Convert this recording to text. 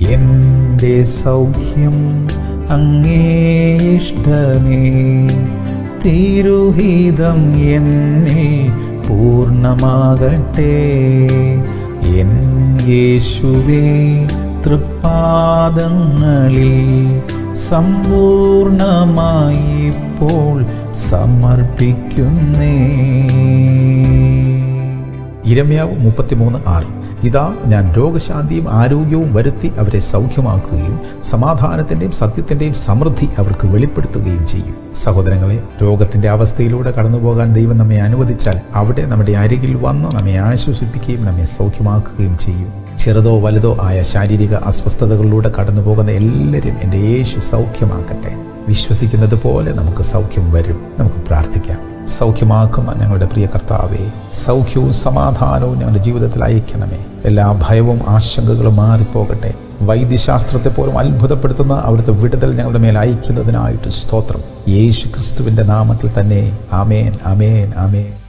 എന്റെ സൗഖ്യം അങ്ങേ ഇഷ്ടമേ. തിരുഹിതം എന്നെ പൂർണമാകട്ടെ. എൻ യേശുവേ തൃപ്പാദങ്ങളിൽ സമ്പൂർണമായി ഇപ്പോൾ സമർപ്പിക്കുന്നേ. ഇരമ്യാവ് മുപ്പത്തിമൂന്ന് ആറ്. ഇതാ ഞാൻ രോഗശാന്തിയും ആരോഗ്യവും വരുത്തി അവരെ സൗഖ്യമാക്കുകയും സമാധാനത്തിന്റെയും സത്യത്തിന്റെയും സമൃദ്ധി അവർക്ക് വെളിപ്പെടുത്തുകയും ചെയ്യും. സഹോദരങ്ങളെ രോഗത്തിന്റെ അവസ്ഥയിലൂടെ കടന്നുപോകാൻ ദൈവം നമ്മെ അനുവദിച്ചാൽ അവിടെ നമ്മുടെ അരികിൽ വന്ന് നമ്മെ ആശ്വസിപ്പിക്കുകയും നമ്മെ സൗഖ്യമാക്കുകയും ചെയ്യും. ചെറുതോ വലുതോ ആയ ശാരീരിക അസ്വസ്ഥതകളിലൂടെ കടന്നു പോകുന്ന എല്ലാവരും എന്റെ യേശു സൗഖ്യമാക്കട്ടെ. വിശ്വസിക്കുന്നത് പോലെ നമുക്ക് സൗഖ്യം വരും. നമുക്ക് പ്രാർത്ഥിക്കാം. സൗഖ്യമാക്കുന്ന ഞങ്ങളുടെ പ്രിയ കർത്താവേ സൗഖ്യവും സമാധാനവും ഞങ്ങളുടെ ജീവിതത്തിൽ അയക്കണമേ എല്ലാ ഭയവും ആശങ്കകളും മാറിപ്പോകട്ടെ. വൈദ്യശാസ്ത്രത്തെ പോലും അത്ഭുതപ്പെടുത്തുന്ന അവിടുത്തെ വിടുതൽ ഞങ്ങളുടെ മേൽ അയക്കുന്നതിനായിട്ട് സ്തോത്രം. യേശു ക്രിസ്തുവിന്റെ നാമത്തിൽ തന്നെ. ആമേൻ ആമേൻ ആമേൻ.